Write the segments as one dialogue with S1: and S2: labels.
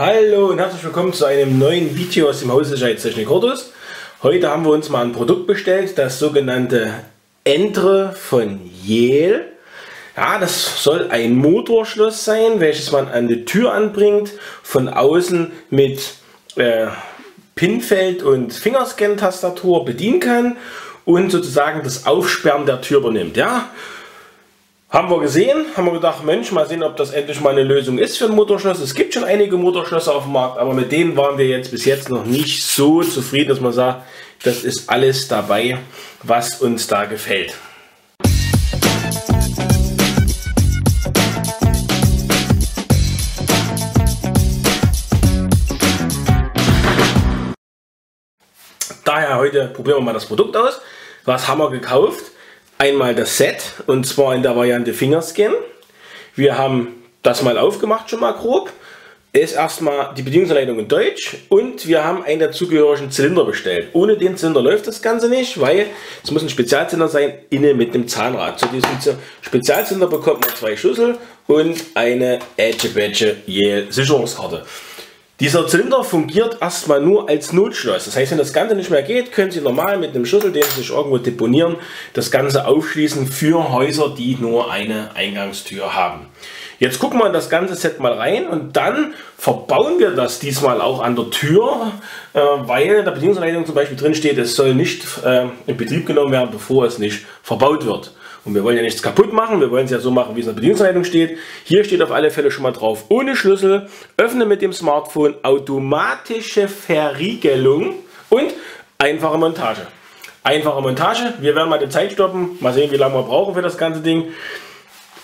S1: Hallo und herzlich willkommen zu einem neuen Video aus dem Hause Sicherheitstechnik Hortus. Heute haben wir uns mal ein Produkt bestellt, das sogenannte Entre von Yale. Ja, das soll ein Motorschloss sein, welches man an die Tür anbringt, von außen mit äh, Pinfeld und Fingerscan-Tastatur bedienen kann und sozusagen das Aufsperren der Tür übernimmt. Ja, haben wir gesehen, haben wir gedacht, Mensch, mal sehen, ob das endlich mal eine Lösung ist für ein Motorschloss. Es gibt schon einige Motorschlösser auf dem Markt, aber mit denen waren wir jetzt bis jetzt noch nicht so zufrieden, dass man sagt, das ist alles dabei, was uns da gefällt. Daher heute probieren wir mal das Produkt aus. Was haben wir gekauft? Einmal das Set und zwar in der Variante Fingerscan. Wir haben das mal aufgemacht schon mal grob. Ist erstmal die Bedienungsanleitung in Deutsch und wir haben einen dazugehörigen Zylinder bestellt. Ohne den Zylinder läuft das Ganze nicht, weil es muss ein Spezialzylinder sein, innen mit einem Zahnrad. Zu diesem Spezialzylinder bekommt man zwei Schlüssel und eine Edge Badge Yale Sicherungskarte. Dieser Zylinder fungiert erstmal nur als Notschloss. Das heißt, wenn das Ganze nicht mehr geht, können Sie normal mit einem Schlüssel, den Sie sich irgendwo deponieren, das Ganze aufschließen für Häuser, die nur eine Eingangstür haben. Jetzt gucken wir in das ganze Set mal rein und dann verbauen wir das diesmal auch an der Tür, äh, weil in der Bedienungsanleitung zum Beispiel drin steht, es soll nicht äh, in Betrieb genommen werden, bevor es nicht verbaut wird. Und wir wollen ja nichts kaputt machen, wir wollen es ja so machen, wie es in der Bedienungsanleitung steht. Hier steht auf alle Fälle schon mal drauf, ohne Schlüssel, öffne mit dem Smartphone, automatische Verriegelung und einfache Montage. Einfache Montage, wir werden mal die Zeit stoppen, mal sehen, wie lange wir brauchen für das ganze Ding.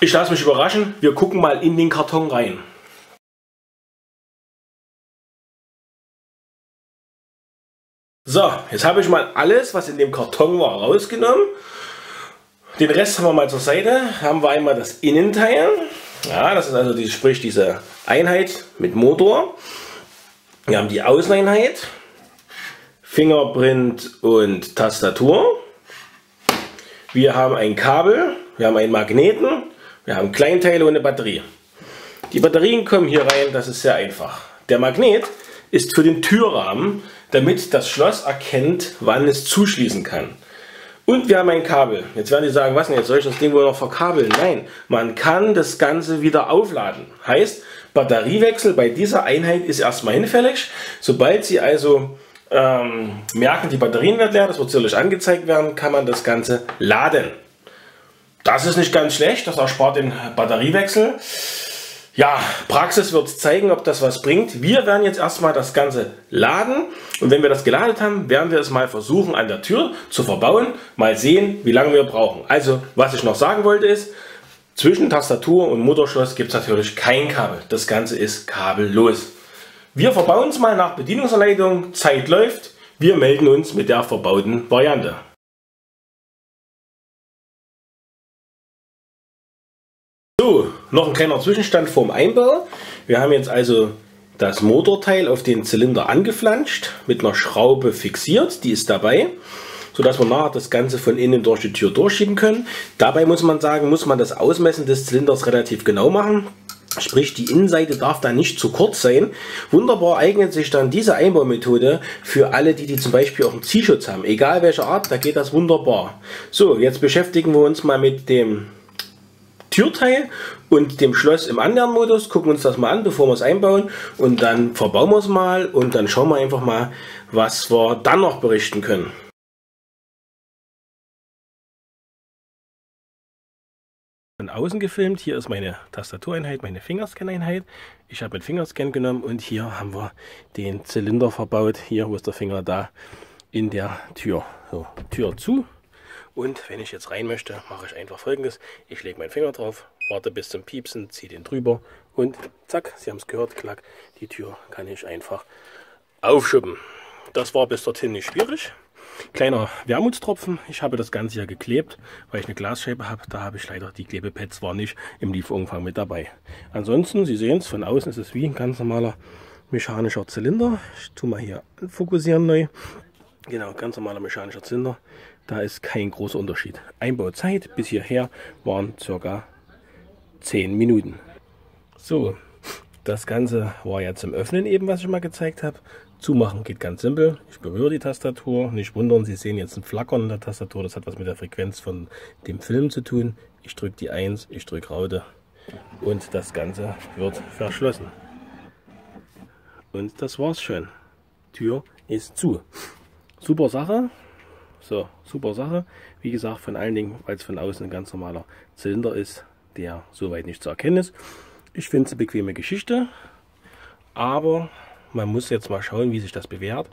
S1: Ich lasse mich überraschen, wir gucken mal in den Karton rein. So, jetzt habe ich mal alles, was in dem Karton war, rausgenommen. Den Rest haben wir mal zur Seite. Haben wir einmal das Innenteil. Ja, das ist also die, sprich diese Einheit mit Motor. Wir haben die Außeneinheit, Fingerprint und Tastatur. Wir haben ein Kabel, wir haben einen Magneten, wir haben Kleinteile und eine Batterie. Die Batterien kommen hier rein, das ist sehr einfach. Der Magnet ist für den Türrahmen, damit das Schloss erkennt, wann es zuschließen kann. Und wir haben ein Kabel. Jetzt werden die sagen, was denn jetzt, soll ich das Ding wohl noch verkabeln? Nein, man kann das Ganze wieder aufladen. Heißt, Batteriewechsel bei dieser Einheit ist erstmal hinfällig. Sobald Sie also ähm, merken, die Batterien werden leer, das wird sicherlich angezeigt werden, kann man das Ganze laden. Das ist nicht ganz schlecht, das erspart den Batteriewechsel. Ja, Praxis wird zeigen, ob das was bringt. Wir werden jetzt erstmal das Ganze laden und wenn wir das geladen haben, werden wir es mal versuchen an der Tür zu verbauen. Mal sehen, wie lange wir brauchen. Also, was ich noch sagen wollte ist, zwischen Tastatur und Motorschloss gibt es natürlich kein Kabel. Das Ganze ist kabellos. Wir verbauen es mal nach Bedienungsanleitung. Zeit läuft. Wir melden uns mit der verbauten Variante. So, noch ein kleiner Zwischenstand vorm Einbau. Wir haben jetzt also das Motorteil auf den Zylinder angeflanscht, mit einer Schraube fixiert, die ist dabei, sodass wir nachher das Ganze von innen durch die Tür durchschieben können. Dabei muss man sagen, muss man das Ausmessen des Zylinders relativ genau machen. Sprich, die Innenseite darf da nicht zu kurz sein. Wunderbar eignet sich dann diese Einbaumethode für alle, die, die zum Beispiel auch einen Zielschutz haben. Egal welcher Art, da geht das wunderbar. So, jetzt beschäftigen wir uns mal mit dem Türteil und dem Schloss im Annähern-Modus. Gucken uns das mal an, bevor wir es einbauen. Und dann verbauen wir es mal und dann schauen wir einfach mal, was wir dann noch berichten können. Von außen gefilmt, hier ist meine Tastatureinheit, meine Fingerscan-Einheit. Ich habe einen Fingerscan genommen und hier haben wir den Zylinder verbaut. Hier, wo ist der Finger da, in der Tür. So, Tür zu, und wenn ich jetzt rein möchte, mache ich einfach folgendes. Ich lege meinen Finger drauf, warte bis zum Piepsen, ziehe den drüber und zack, Sie haben es gehört, klack, die Tür kann ich einfach aufschieben. Das war bis dorthin nicht schwierig. Kleiner Wermutstropfen, ich habe das Ganze ja geklebt, weil ich eine Glasscheibe habe. Da habe ich leider die Klebepads war nicht im Lieferumfang mit dabei. Ansonsten, Sie sehen es, von außen ist es wie ein ganz normaler mechanischer Zylinder. Ich tue mal hier fokussieren neu. Genau, ganz normaler mechanischer Zylinder. Da ist kein großer Unterschied. Einbauzeit bis hierher waren circa 10 Minuten. So, Das Ganze war ja zum Öffnen eben, was ich mal gezeigt habe. Zumachen geht ganz simpel. Ich berühre die Tastatur. Nicht wundern, Sie sehen jetzt ein Flackern in der Tastatur. Das hat was mit der Frequenz von dem Film zu tun. Ich drücke die 1, ich drücke Raute und das Ganze wird verschlossen. Und das war's schon. Tür ist zu. Super Sache. So, super Sache. Wie gesagt, von allen Dingen, weil es von außen ein ganz normaler Zylinder ist, der soweit nicht zu erkennen ist. Ich finde es eine bequeme Geschichte, aber man muss jetzt mal schauen, wie sich das bewährt.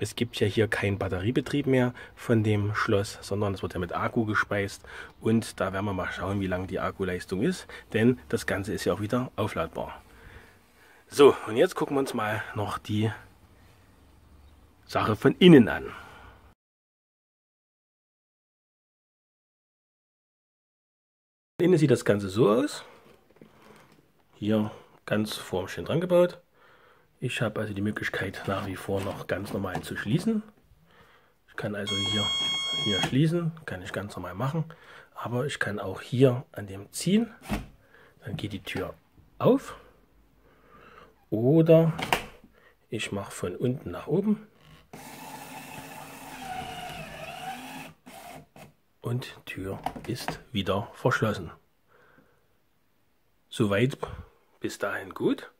S1: Es gibt ja hier keinen Batteriebetrieb mehr von dem Schloss, sondern es wird ja mit Akku gespeist. Und da werden wir mal schauen, wie lang die Akkuleistung ist, denn das Ganze ist ja auch wieder aufladbar. So, und jetzt gucken wir uns mal noch die Sache von innen an. Innen sieht das Ganze so aus hier ganz Stand dran gebaut. Ich habe also die Möglichkeit nach wie vor noch ganz normal zu schließen. Ich kann also hier, hier schließen, kann ich ganz normal machen. Aber ich kann auch hier an dem ziehen. Dann geht die Tür auf. Oder ich mache von unten nach oben. Und Tür ist wieder verschlossen. Soweit bis dahin gut.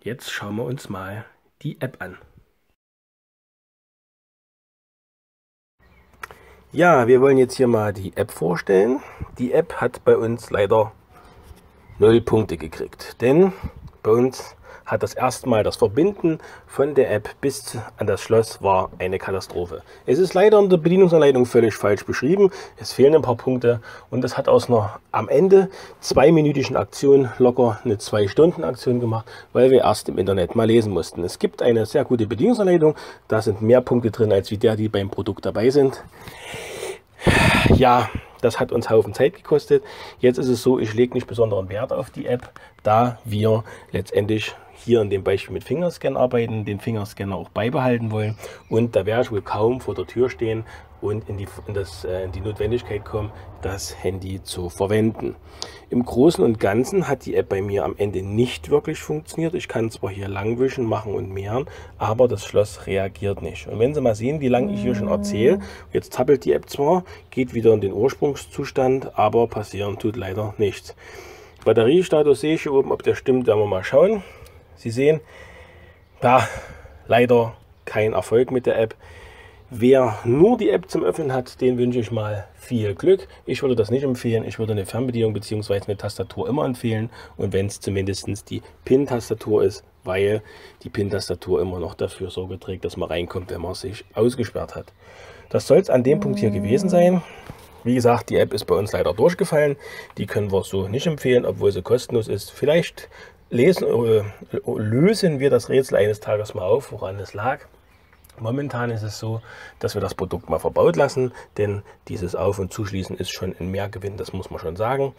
S1: Jetzt schauen wir uns mal die App an. Ja, wir wollen jetzt hier mal die App vorstellen. Die App hat bei uns leider null Punkte gekriegt, denn bei uns hat das erstmal das Verbinden von der App bis an das Schloss war eine Katastrophe. Es ist leider in der Bedienungsanleitung völlig falsch beschrieben. Es fehlen ein paar Punkte und das hat aus einer am Ende zweiminütigen Aktion locker eine zwei Stunden Aktion gemacht, weil wir erst im Internet mal lesen mussten. Es gibt eine sehr gute Bedienungsanleitung. Da sind mehr Punkte drin als wie der, die beim Produkt dabei sind. Ja, das hat uns Haufen Zeit gekostet. Jetzt ist es so, ich lege nicht besonderen Wert auf die App, da wir letztendlich hier in dem Beispiel mit Fingerscan arbeiten, den Fingerscanner auch beibehalten wollen. Und da werde ich wohl kaum vor der Tür stehen und in die, in, das, äh, in die Notwendigkeit kommen, das Handy zu verwenden. Im Großen und Ganzen hat die App bei mir am Ende nicht wirklich funktioniert. Ich kann zwar hier langwischen, machen und mehren, aber das Schloss reagiert nicht. Und wenn Sie mal sehen, wie lange ich hier schon erzähle, jetzt tappelt die App zwar, geht wieder in den Ursprungszustand, aber passieren tut leider nichts. Batteriestatus sehe ich hier oben, ob der stimmt, werden wir mal schauen. Sie sehen, ja, leider kein Erfolg mit der App. Wer nur die App zum Öffnen hat, den wünsche ich mal viel Glück. Ich würde das nicht empfehlen. Ich würde eine Fernbedienung bzw. eine Tastatur immer empfehlen. Und wenn es zumindest die PIN-Tastatur ist, weil die PIN-Tastatur immer noch dafür Sorge trägt, dass man reinkommt, wenn man sich ausgesperrt hat. Das soll es an dem Punkt hier gewesen sein. Wie gesagt, die App ist bei uns leider durchgefallen. Die können wir so nicht empfehlen, obwohl sie kostenlos ist. Vielleicht lesen, äh, lösen wir das Rätsel eines Tages mal auf, woran es lag. Momentan ist es so, dass wir das Produkt mal verbaut lassen, denn dieses Auf- und Zuschließen ist schon ein Mehrgewinn, das muss man schon sagen.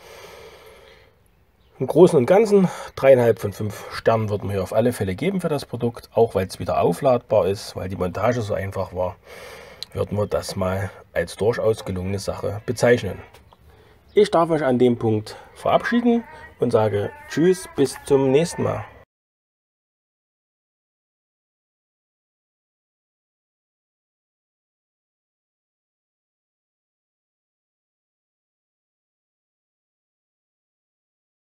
S1: Im Großen und Ganzen dreieinhalb von fünf Sternen würden wir hier auf alle Fälle geben für das Produkt, auch weil es wieder aufladbar ist, weil die Montage so einfach war, würden wir das mal als durchaus gelungene Sache bezeichnen. Ich darf euch an dem Punkt verabschieden und sage Tschüss, bis zum nächsten Mal.